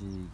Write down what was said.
İyi.